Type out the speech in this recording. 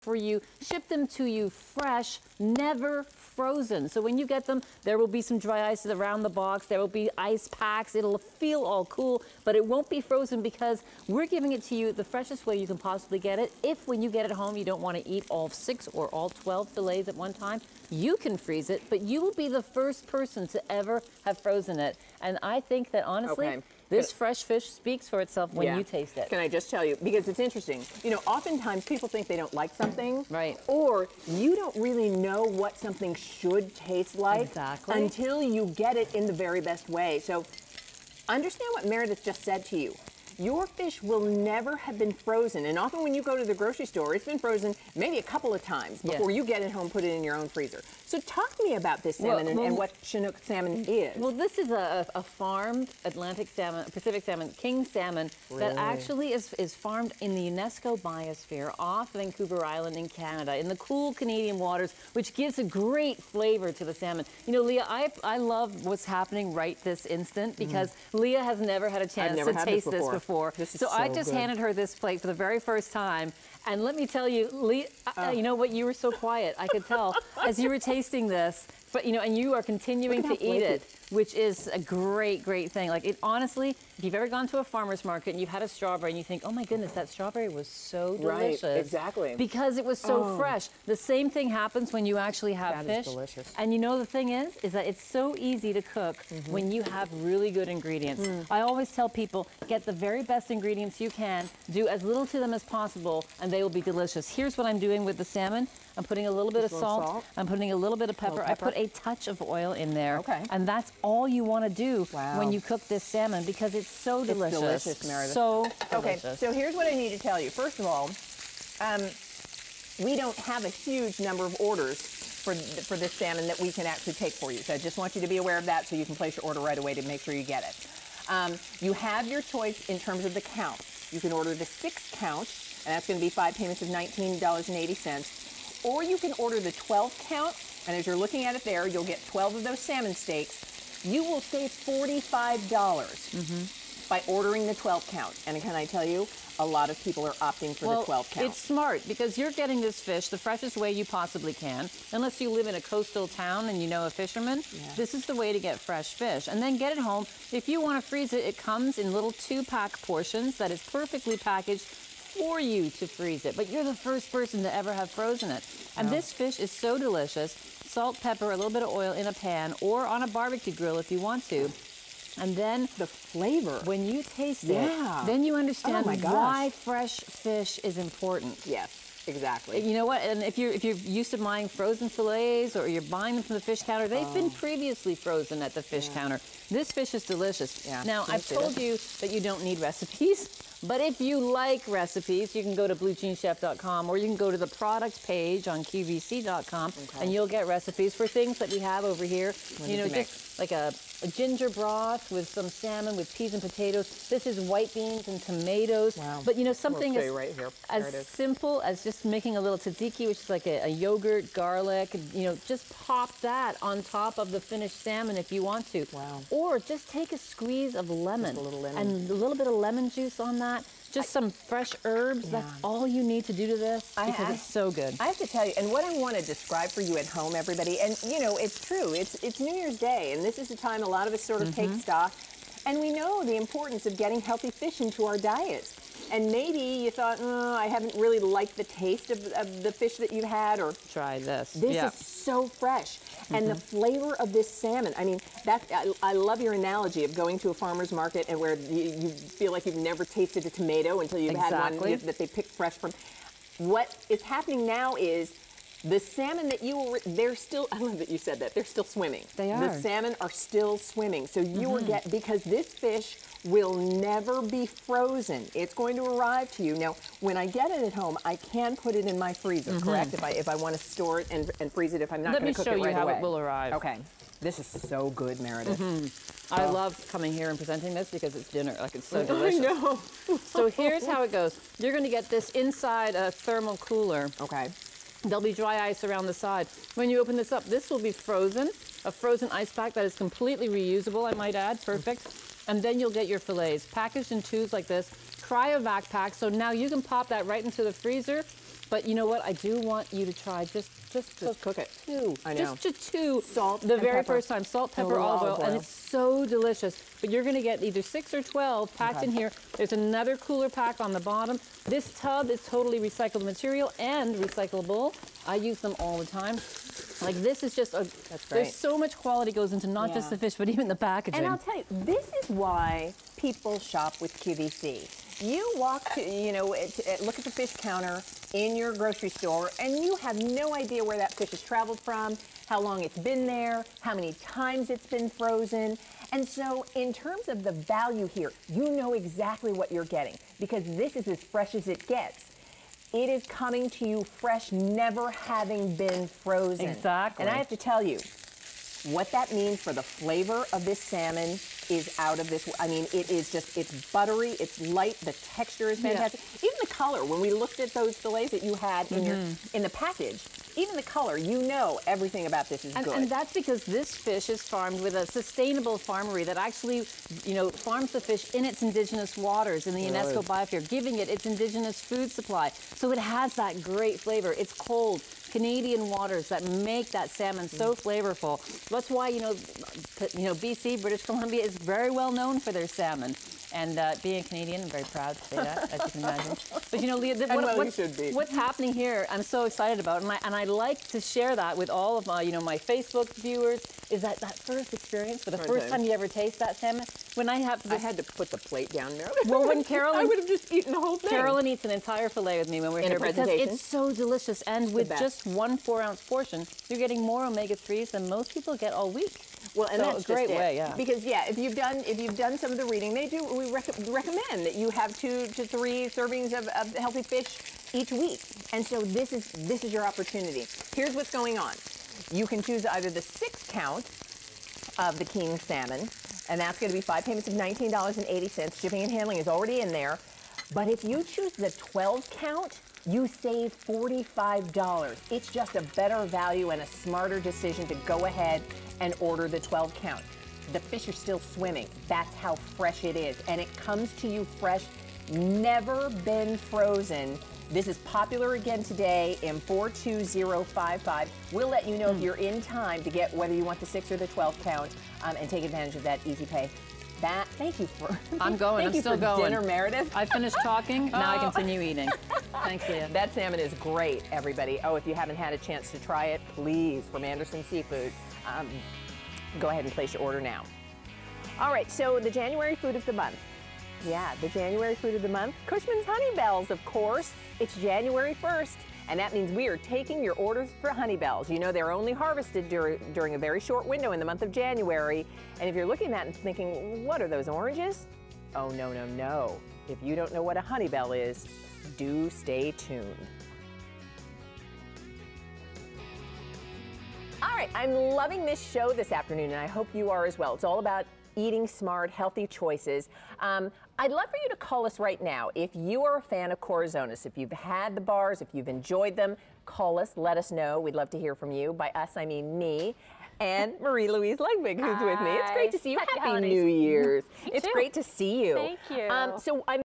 for you, ship them to you fresh, never frozen. So when you get them, there will be some dry ice around the box. There will be ice packs. It'll feel all cool, but it won't be frozen because we're giving it to you the freshest way you can possibly get it. If when you get it home, you don't want to eat all six or all 12 fillets at one time, you can freeze it, but you will be the first person to ever have frozen it. And I think that honestly, Okay. This fresh fish speaks for itself when Yeah. you taste it. Can I just tell you, because it's interesting, you know, oftentimes people think they don't like something. Right. Or you don't really know what something should taste like Exactly. until you get it in the very best way. So understand what Meredith just said to you. Your fish will never have been frozen. And often when you go to the grocery store, it's been frozen maybe a couple of times Yes. before you get it home, put it in your own freezer. So talk to me about this salmon and, and well- what Chinook salmon is. Well, this is a, a farmed Atlantic salmon, Pacific salmon, king salmon that actually is, is farmed in the UNESCO biosphere off Vancouver Island in Canada, in the cool Canadian waters, which gives a great flavor to the salmon. You know, Leah, I, I love what's happening right this instant mm. because Leah has never had a chance to had this taste this before. Before. This is so, I just good. handed her this plate for the very first time. And let me tell you, Leah, uh, you know what? You were so quiet. I could tell as you were tasting this. But you know, and you are continuing to eat flaky. it which is a great, great thing. Like it honestly, if you've ever gone to a farmer's market and you've had a strawberry and you think, oh my goodness, that strawberry was so delicious. Right, exactly. Because it was so Oh. fresh. The same thing happens when you actually have That is fish. delicious. And you know the thing is, is that it's so easy to cook Mm-hmm. when you have really good ingredients. Mm. I always tell people, get the very best ingredients you can, do as little to them as possible, and they will be delicious. Here's what I'm doing with the salmon. I'm putting a little bit Just of salt. salt. I'm putting a little bit of pepper. Little I put a touch of oil in there. Okay. And that's all you want to do Wow. when you cook this salmon because it's so delicious. delicious, Meredith. So Okay, delicious. so here's what I need to tell you. First of all, um, we don't have a huge number of orders for, for this salmon that we can actually take for you. So I just want you to be aware of that so you can place your order right away to make sure you get it. Um, you have your choice in terms of the count. You can order the six count, and that's going to be five payments of $19.80. Or you can order the 12 count, and as you're looking at it there, you'll get 12 of those salmon steaks. You will save $45 by ordering the 12 count. And can I tell you, a lot of people are opting for well, the 12 count. It's smart because you're getting this fish the freshest way you possibly can. Unless you live in a coastal town and you know a fisherman, this is the way to get fresh fish. And then get it home. If you want to freeze it, it comes in little two-pack portions that is perfectly packaged for you to freeze it. But you're the first person to ever have frozen it. And this fish is so delicious. Salt, pepper, a little bit of oil in a pan or on a barbecue grill if you want to. And then the flavor. when you taste Yeah. it, then you understand Oh why fresh fish is important. yes, exactly. You know what? And if you're if you're used to buying frozen fillets or you're buying them from the fish counter, they've been oh. previously frozen at the fish counter. This fish is delicious. Yeah, Now I've told you that you don't need recipes, but if you like recipes, you can go to bluejeanchef.com or you can go to the product page on QVC.com and you'll get recipes for things that we have over here. you know, just like a, a ginger broth with some salmon with peas and potatoes. This is white beans and tomatoes. Wow. But you know something as, right here. as There it is. simple as just making a little tzatziki, which is like a, a yogurt, garlic, you know, just pop that on top of the finished salmon if you want to. Wow. Or just take a squeeze of lemon, a little lemon. and a little bit of lemon juice on that. Just some fresh herbs. That's all you need to do to this I- because I- it's so good. I have to tell you, and what I want to describe for you at home, everybody, and you know, it's true. It's it's New Year's Day, and this is the time a lot of us sort of take mm-hmm. stock, and we know the importance of getting healthy fish into our diets. And maybe you thought, oh, I haven't really liked the taste of, of the fish that you've had, or Try this. This yeah. is so fresh. And the mm-hmm. flavor of this salmon, I mean, that I, I love your analogy of going to a farmer's market and where you, you feel like you've never tasted a tomato until you've had one that they picked fresh from. What is happening now is the salmon that you will, they're still, I love that you said that, they're still swimming. They The are. Mm-hmm. salmon are still swimming. So you will get, because this fish will never be frozen. It's going to arrive to you. Now, when I get it at home, I can put it in my freezer, correct? If I if I want to store it and, and freeze it if I'm not Mm-hmm. Let going me to cook show it you right how it will arrive. Okay. This is so good, Meredith. I love coming here and presenting this because it's dinner. Like it's so delicious. I know. So here's how it goes. You're going to get this inside a thermal cooler. Okay. There'll be dry ice around the side. When you open this up, this will be frozen, a frozen ice pack that is completely reusable, I might add, perfect. And then you'll get your fillets packaged in tubes like this, cryovac pack. So now you can pop that right into the freezer But you know what? I do want you to try just just, Just cook it. two. I know. Just, just two. Salt the very pepper. first time. Salt, pepper, olive oil, olive and it's so delicious. But you're going to get either six or twelve packed Okay. in here. There's another cooler pack on the bottom. This tub is totally recycled material and recyclable. I use them all the time. Like this is just a. That's great. There's so much quality goes into not just the fish, but even the packaging. And I'll tell you, this is why people shop with QVC. You walk to, you know, it, it- look at the fish counter in your grocery store, and you have no idea where that fish has traveled from, how long it's been there, how many times it's been frozen. And so, in terms of the value here, you know exactly what you're getting because this is as fresh as it gets. It is coming to you fresh, never having been frozen. Exactly. And I have to tell you, what that means for the flavor of this salmon is out of this. I mean, it is just, it's buttery, it's light, the texture is fantastic. Even the color, when we looked at those fillets that you had in your Mm-hmm. in the package, even the color, you know everything about this is And, good. and that's because this fish is farmed with a sustainable farmery that actually, you know, farms the fish in its indigenous waters in the UNESCO biosphere, giving it its indigenous food supply. So it has that great flavor. It's cold. Canadian waters that make that salmon so mm. flavorful. That's why you know, you know, BC, British Columbia is very well known for their salmon. And uh, being Canadian, I'm very proud to say that, as you can imagine. But you know, Leah, what- well, what's- what's happening here, I'm so excited about, and I, and I like to share that with all of my, you know, my Facebook viewers. Is that that first experience for the First time. you ever taste that salmon? When I have I had to put the plate down Marilyn. Well, when I Carolyn- would have just eaten the whole thing. Carolyn eats an entire fillet with me when we're In here because it's so delicious, and with just one four-ounce portion, you're getting more omega threes than most people get all week. Well, and So that's a great way, yeah. Because yeah, if you've done if you've done some of the reading, they do. We rec- recommend that you have two to three servings of, of healthy fish each week. And so this is this is your opportunity. Here's what's going on. You can choose either the six count of the king salmon, and that's going to be five payments of $19.80. Shipping and handling is already in there. But if you choose the 12 count, you save $45. It's just a better value and a smarter decision to go ahead and order the 12 count. The fish are still swimming. That's how fresh it is. And it comes to you fresh, never been frozen. This is popular again today in 42055. We'll let you know if you're in time to get whether you want the 6 or the 12 count um, and take advantage of that easy pay. That, thank you for I'm going. I'm still for going. dinner, Meredith. I finished talking. Now I Oh. continue eating. Thanks, Leah. That salmon is great, everybody. Oh, if you haven't had a chance to try it, please, from Anderson Seafood, um, go ahead and place your order now. All right, so the January food of the month. Yeah, the January food of the month, Cushman's Honey Bells, of course. It's January 1st, and that means we are taking your orders for Honey Bells. You know they're only harvested dur- during a very short window in the month of January, and if you're looking at that and thinking, what are those oranges? Oh, no, no, no. If you don't know what a honey bell is, do stay tuned. All right, I'm loving this show this afternoon, and I hope you are as well. It's all about eating smart, healthy choices. Um, I'd love for you to call us right now. If you are a fan of Corazonas, if you've had the bars, if you've enjoyed them, call us, let us know. We'd love to hear from you. By us, I mean me and Marie Louise Ludwig, who's with me. It's great to see you. Happy Happy. New Year's. It's too. great to see you. Thank you. Um, so I'm